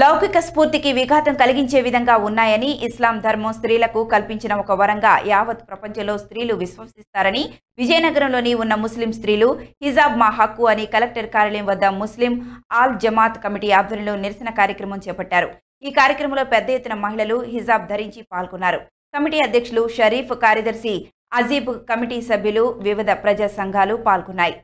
లౌకిక స్ఫూర్తికి విఘాతం కలిగించే విధంగా ఉన్నాయని ఇస్లాం ధర్మం స్త్రీలకు కల్పించిన ఒక వరంగా యావత్ ప్రపంచంలో స్త్రీలు విశ్వసిస్తారని విజయనగరంలోని ఉన్న ముస్లిం స్త్రీలు హిజాబ్ మా హక్కు అని కలెక్టర్ కార్యాలయం వద్ద ముస్లిం ఆల్ జమాత్ కమిటీ ఆధ్వర్యంలో నిరసన కార్యక్రమం చేపట్టారు. ఈ కార్యక్రమంలో పెద్ద ఎత్తున మహిళలు హిజాబ్ ధరించి పాల్గొన్నారు. కమిటీ అధ్యక్షులు షరీఫ్ కార్యదర్శి అజీబ్ కమిటీ సభ్యులు వివిధ ప్రజా సంఘాలు పాల్గొన్నాయి.